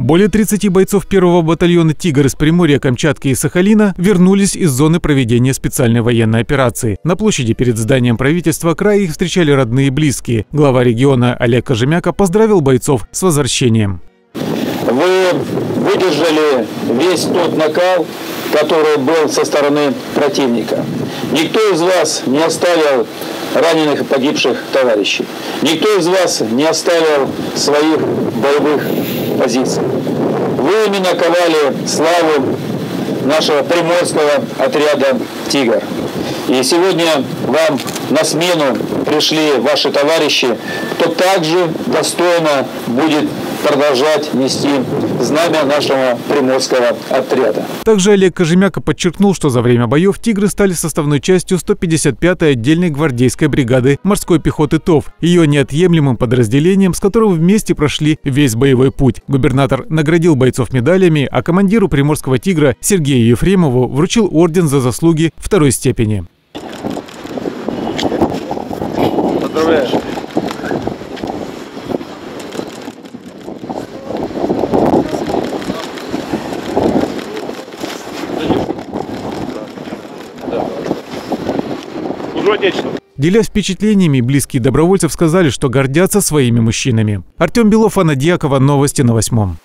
Более 30 бойцов первого батальона «Тигр» из Приморья, Камчатки и Сахалина вернулись из зоны проведения специальной военной операции. На площади перед зданием правительства края их встречали родные и близкие. Глава региона Олег Кожемяка поздравил бойцов с возвращением. Вы выдержали весь тот накал, который был со стороны противника. Никто из вас не оставил раненых и погибших товарищей. Никто из вас не оставил своих боевых позиций. Вы именно ковали славу нашего приморского отряда «Тигр». И сегодня вам на смену пришли ваши товарищи, кто также достойно будет продолжать нести знамя нашего приморского отряда. Также Олег Кожемяка подчеркнул, что за время боев «Тигры» стали составной частью 155-й отдельной гвардейской бригады морской пехоты ТОВ, ее неотъемлемым подразделением, с которым вместе прошли весь боевой путь. Губернатор наградил бойцов медалями, а командиру приморского «Тигра» Сергею Ефремову вручил орден за заслуги второй степени. Служу Отечеству. Делясь впечатлениями, близкие добровольцев сказали, что гордятся своими мужчинами. Артем Белов, Анна Дьякова, Новости на восьмом.